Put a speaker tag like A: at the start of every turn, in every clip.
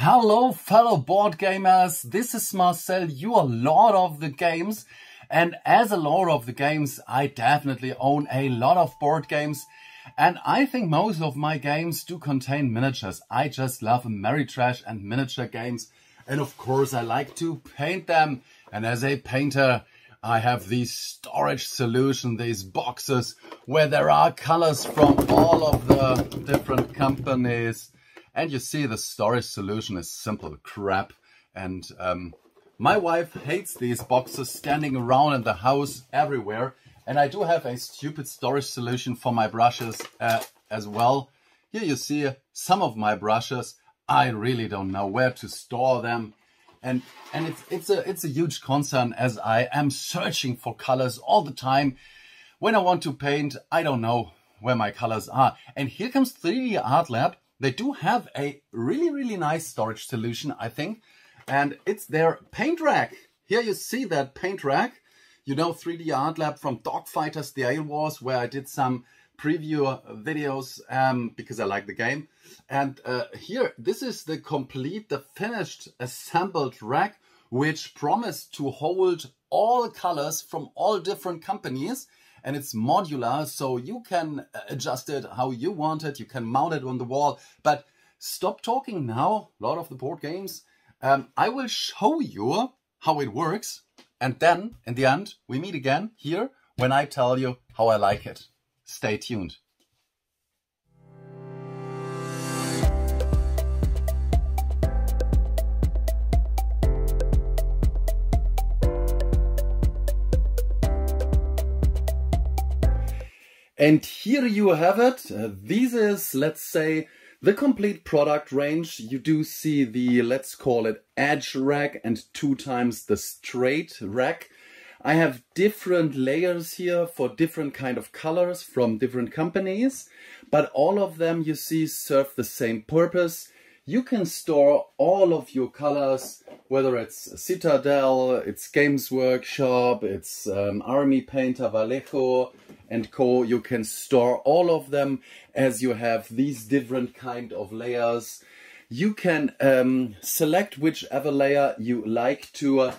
A: Hello, fellow board gamers. This is Marcel, your Lord of the Games. And as a Lord of the Games, I definitely own a lot of board games. And I think most of my games do contain miniatures. I just love Ameritrash and miniature games. And of course, I like to paint them. And as a painter, I have these storage solution, these boxes where there are colors from all of the different companies and you see the storage solution is simple crap. And um, my wife hates these boxes standing around in the house everywhere. And I do have a stupid storage solution for my brushes uh, as well. Here you see some of my brushes. I really don't know where to store them. And, and it's, it's, a, it's a huge concern as I am searching for colors all the time. When I want to paint, I don't know where my colors are. And here comes 3D Art Lab they do have a really, really nice storage solution, I think. And it's their paint rack. Here you see that paint rack. You know 3D Art Lab from Dogfighters The Air Wars, where I did some preview videos um, because I like the game. And uh, here, this is the complete, the finished, assembled rack, which promised to hold all colors from all different companies and it's modular so you can uh, adjust it how you want it. You can mount it on the wall, but stop talking now, Lord of the board games. Um, I will show you how it works. And then in the end, we meet again here when I tell you how I like it. Stay tuned. And here you have it. Uh, this is, let's say, the complete product range. You do see the, let's call it edge rack and two times the straight rack. I have different layers here for different kind of colors from different companies, but all of them you see serve the same purpose. You can store all of your colors, whether it's Citadel, it's Games Workshop, it's um, Army Painter, Vallejo, and co. You can store all of them as you have these different kind of layers. You can um, select whichever layer you like to uh,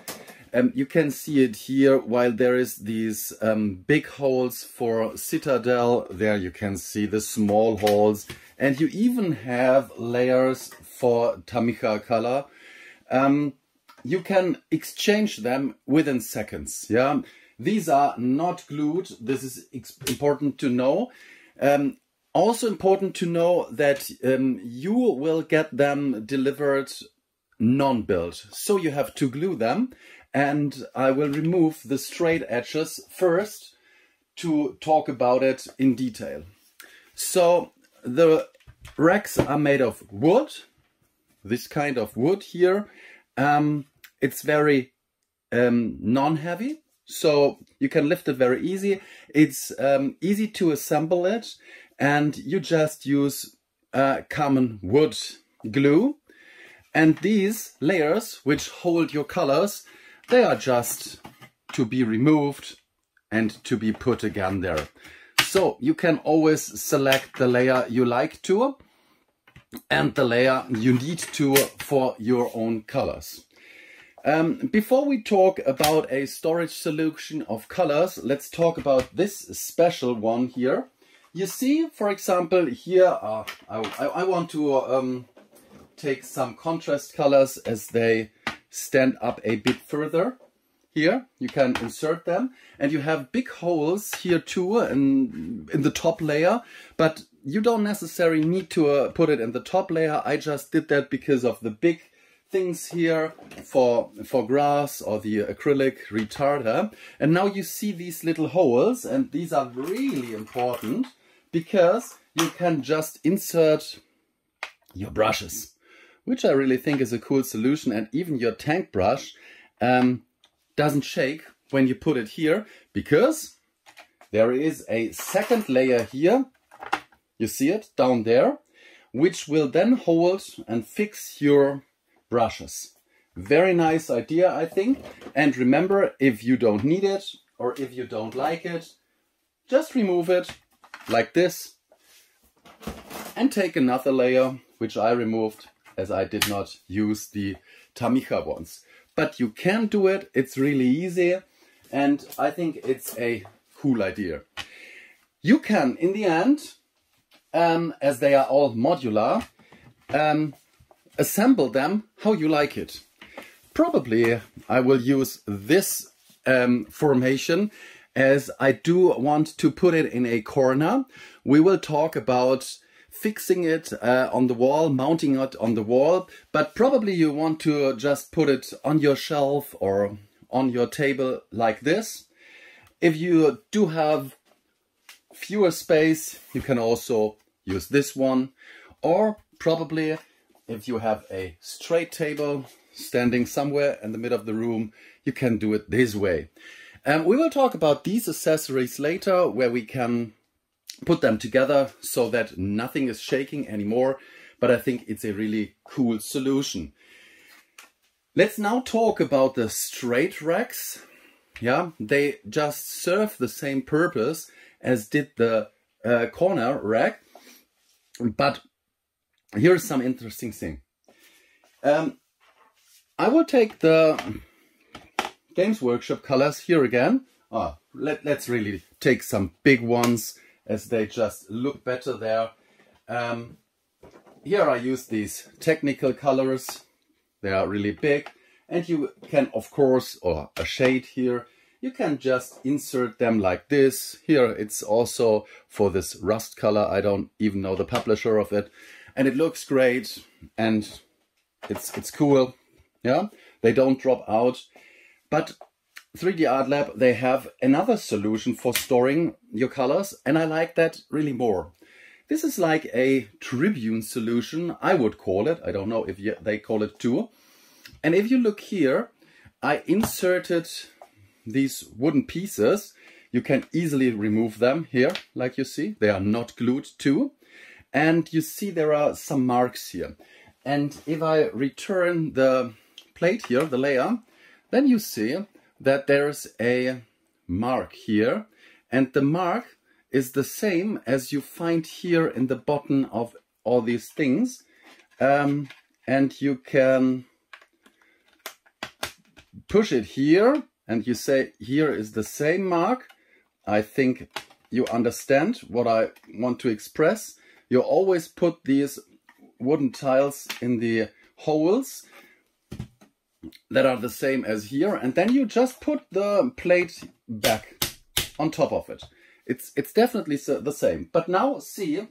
A: um, you can see it here while there is these um, big holes for Citadel there you can see the small holes and you even have layers for Tamiya color um, you can exchange them within seconds yeah these are not glued. This is important to know. Um, also important to know that um, you will get them delivered non-built. So you have to glue them and I will remove the straight edges first to talk about it in detail. So the racks are made of wood, this kind of wood here. Um, it's very um, non-heavy, so you can lift it very easy. It's um, easy to assemble it and you just use uh, common wood glue. And these layers, which hold your colors, they are just to be removed and to be put again there. So you can always select the layer you like to and the layer you need to for your own colors. Um, before we talk about a storage solution of colors, let's talk about this special one here. You see, for example, here, uh, I, I, want to um, take some contrast colors as they stand up a bit further. Here, you can insert them and you have big holes here too in, in the top layer, but you don't necessarily need to uh, put it in the top layer. I just did that because of the big things here for, for grass or the acrylic retarder. And now you see these little holes and these are really important because you can just insert your brushes, which I really think is a cool solution. And even your tank brush um, doesn't shake when you put it here because there is a second layer here. You see it down there, which will then hold and fix your brushes. Very nice idea, I think. And remember, if you don't need it or if you don't like it, just remove it like this and take another layer, which I removed as I did not use the Tamiya ones. But you can do it, it's really easy, and I think it's a cool idea. You can, in the end, um, as they are all modular, um, assemble them how you like it. Probably I will use this um, formation as I do want to put it in a corner. We will talk about fixing it uh, on the wall, mounting it on the wall, but probably you want to just put it on your shelf or on your table like this. If you do have fewer space, you can also use this one or probably if you have a straight table standing somewhere in the middle of the room, you can do it this way. Um, we will talk about these accessories later where we can put them together so that nothing is shaking anymore. But I think it's a really cool solution. Let's now talk about the straight racks. Yeah, they just serve the same purpose as did the uh, corner rack. But here's some interesting thing. Um, I will take the Games Workshop colors here again. Oh, let, let's really take some big ones as they just look better there. Um, here I use these technical colors. They are really big. And you can, of course, or a shade here, you can just insert them like this. Here it's also for this rust color. I don't even know the publisher of it. And it looks great and it's, it's cool. Yeah, they don't drop out. But 3D Art Lab, they have another solution for storing your colors, and I like that really more. This is like a Tribune solution, I would call it. I don't know if you, they call it too. And if you look here, I inserted these wooden pieces. You can easily remove them here, like you see. They are not glued to. And you see there are some marks here. And if I return the plate here, the layer, then you see that there's a mark here and the mark is the same as you find here in the bottom of all these things. Um, and you can push it here and you say here is the same mark. I think you understand what I want to express. You always put these wooden tiles in the holes that are the same as here and then you just put the plate back on top of it. It's, it's definitely the same. But now see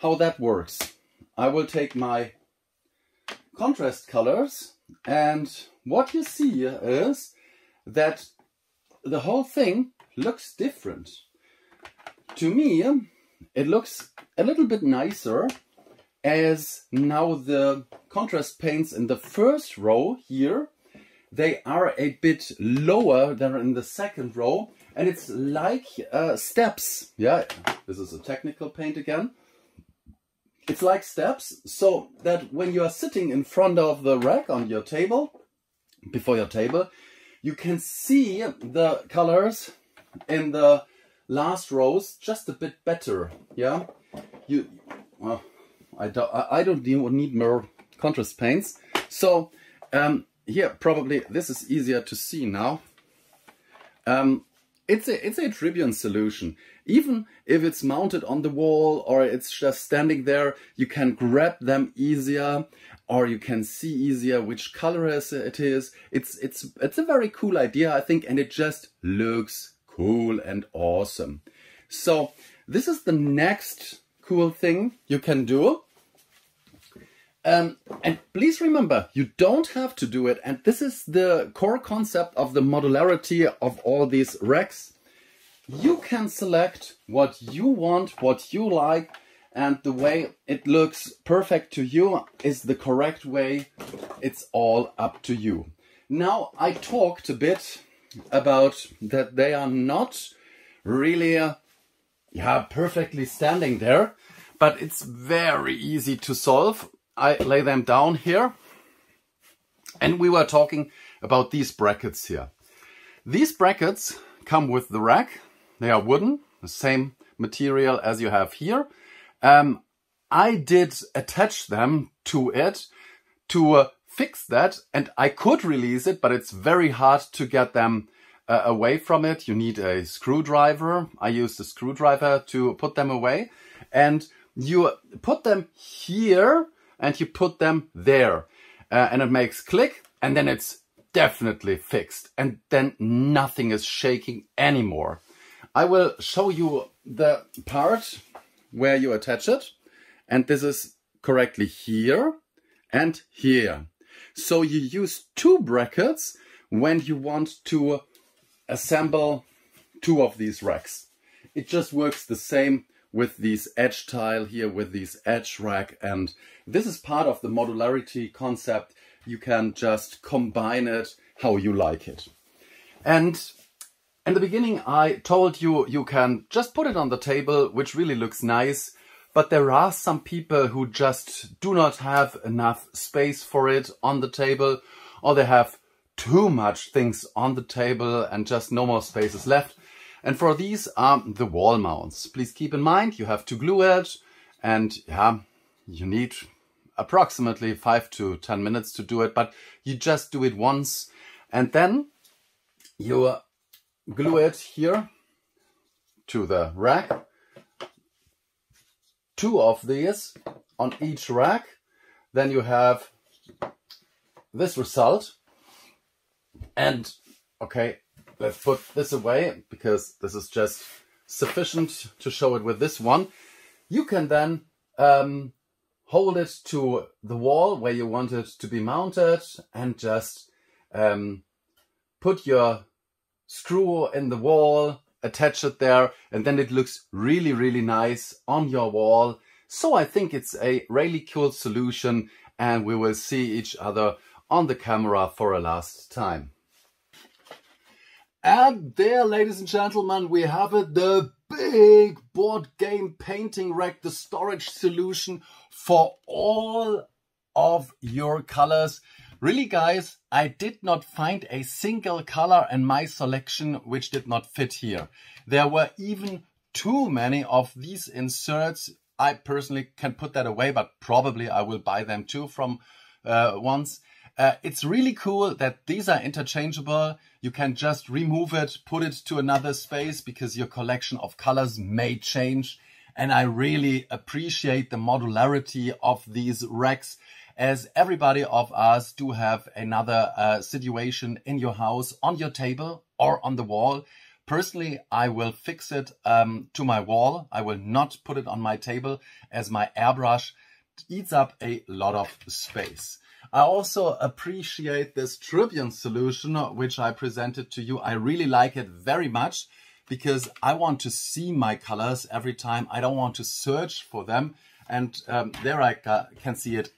A: how that works. I will take my contrast colors and what you see is that the whole thing looks different. To me, it looks a little bit nicer as now the contrast paints in the first row here, they are a bit lower than in the second row and it's like uh, steps. Yeah, this is a technical paint again. It's like steps so that when you are sitting in front of the rack on your table, before your table, you can see the colors in the last rows just a bit better. Yeah, you, well, I don't, I don't need more contrast paints. So um, here, probably this is easier to see now. Um, it's a, it's a Tribune solution. Even if it's mounted on the wall or it's just standing there, you can grab them easier or you can see easier which color it is. It's, it's, it's a very cool idea, I think, and it just looks cool and awesome. So this is the next cool thing you can do. Um, and please remember, you don't have to do it. And this is the core concept of the modularity of all these racks. You can select what you want, what you like, and the way it looks perfect to you is the correct way. It's all up to you. Now, I talked a bit about that they are not really, uh, yeah, perfectly standing there, but it's very easy to solve I lay them down here. And we were talking about these brackets here. These brackets come with the rack. They are wooden, the same material as you have here. Um, I did attach them to it to uh, fix that and I could release it, but it's very hard to get them uh, away from it. You need a screwdriver. I use the screwdriver to put them away and you put them here and you put them there uh, and it makes click and then it's definitely fixed and then nothing is shaking anymore. I will show you the part where you attach it and this is correctly here and here. So you use two brackets when you want to assemble two of these racks. It just works the same with these edge tile here, with these edge rack. And this is part of the modularity concept. You can just combine it how you like it. And in the beginning, I told you you can just put it on the table, which really looks nice. But there are some people who just do not have enough space for it on the table or they have too much things on the table and just no more spaces left. And for these are the wall mounts. Please keep in mind you have to glue it and yeah, you need approximately five to 10 minutes to do it, but you just do it once and then you glue it here to the rack. Two of these on each rack. Then you have this result. And okay, put this away because this is just sufficient to show it with this one. You can then um, hold it to the wall where you want it to be mounted and just um, put your screw in the wall, attach it there, and then it looks really, really nice on your wall. So I think it's a really cool solution and we will see each other on the camera for a last time. And there, ladies and gentlemen, we have it, the big board game painting rack, the storage solution for all of your colors. Really, guys, I did not find a single color in my selection which did not fit here. There were even too many of these inserts. I personally can put that away, but probably I will buy them too from uh, once. Uh, it's really cool that these are interchangeable. You can just remove it, put it to another space because your collection of colors may change. And I really appreciate the modularity of these racks as everybody of us do have another uh, situation in your house on your table or on the wall. Personally, I will fix it um, to my wall. I will not put it on my table as my airbrush eats up a lot of space. I also appreciate this Tribune solution, which I presented to you. I really like it very much because I want to see my colors every time. I don't want to search for them. And um, there I ca can see it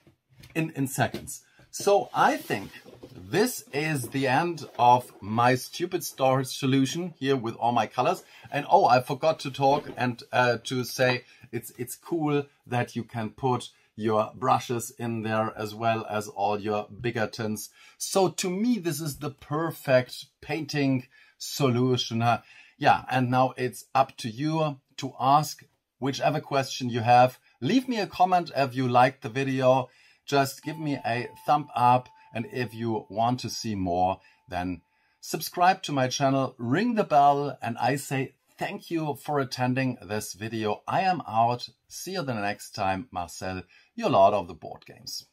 A: in, in seconds. So I think this is the end of my stupid storage solution here with all my colors. And oh, I forgot to talk and uh, to say it's, it's cool that you can put your brushes in there as well as all your bigger tins. So to me, this is the perfect painting solution. Yeah, and now it's up to you to ask whichever question you have. Leave me a comment if you liked the video. Just give me a thumb up. And if you want to see more, then subscribe to my channel, ring the bell, and I say thank you for attending this video. I am out. See you the next time. Marcel, your Lord of the Board Games.